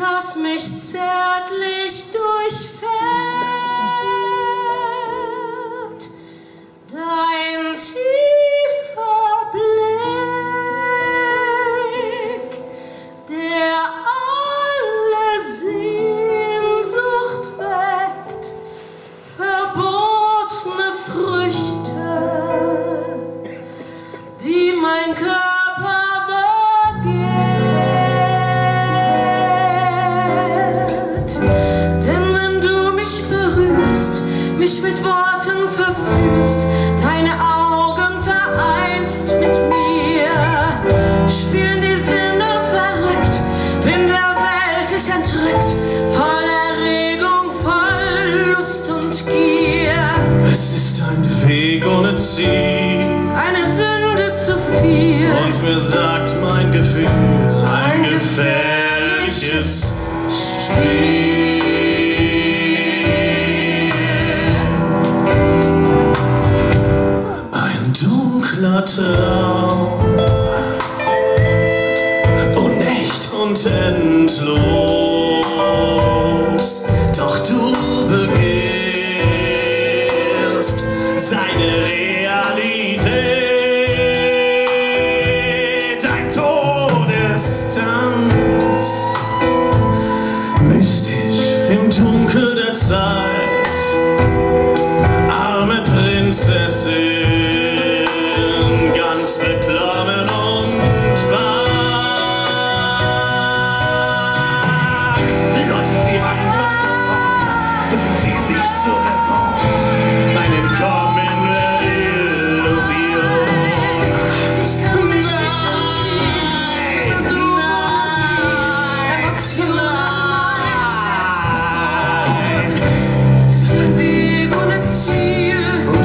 das mich zärtlich durchfährt. Dein tiefer mich mit Worten verführst, deine Augen vereinst mit mir, spielen die Sinne verrückt, bin der Welt ich entrückt, voll Erregung, voll Lust und Gier. Es ist ein Weg ohne Ziel. Eine Sünde zu viel. Und mir sagt mein Gefühl, ein gefährliches Spiel. Traum, unecht und endlos. Doch du begehrst seine Realität, ein Todestanz, mystisch im Dunkel der Zeit, Christmas.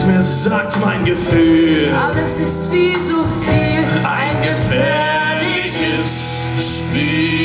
Mir sagt mein Gefühl, Alles ist wie so viel. ein gefährliches Spiel.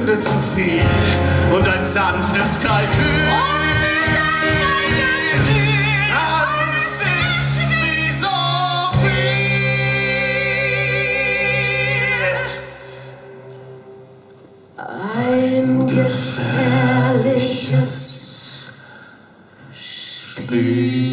Sünde zu viel und ein sanftes Kalkül. Ist wie so viel. Ein gefährliches Spiel.